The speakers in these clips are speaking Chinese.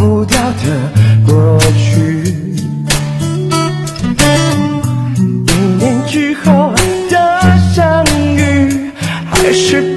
忘不掉的过去。一年之后的相遇还是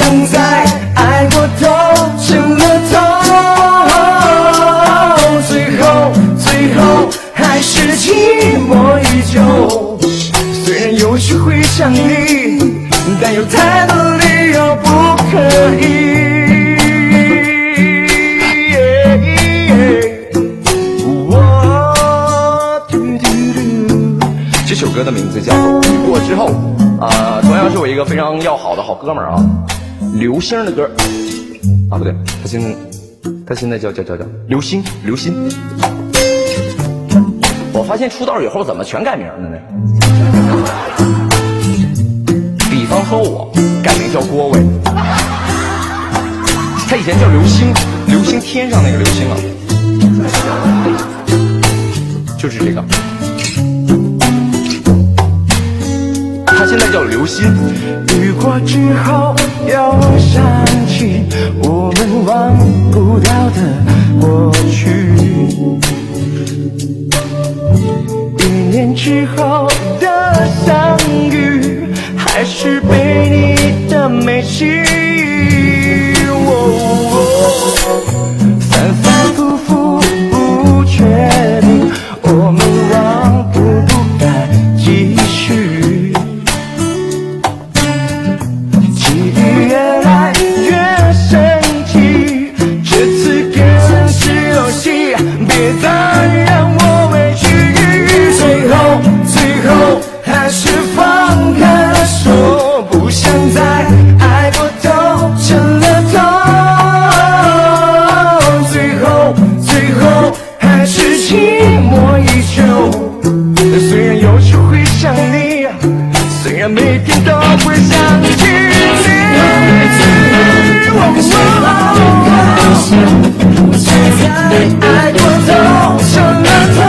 不想再爱过头，成了痛。最后，最后还是寂寞依旧。虽然有时会想你，但有太多理由不可以。这首歌的名字叫做《雨过之后》，啊、同样是我一个非常要好的好哥们儿啊，刘星的歌啊，不对，他现在他现在叫叫叫叫刘星，刘星。我发现出道以后怎么全改名了呢？比方说我改名叫郭伟，他以前叫刘星，刘星天上那个刘星啊，就是这个。他现在叫刘星。雨过之后好的相遇，还是被你的美吸引每天都会想起你。我们，爱过，成了。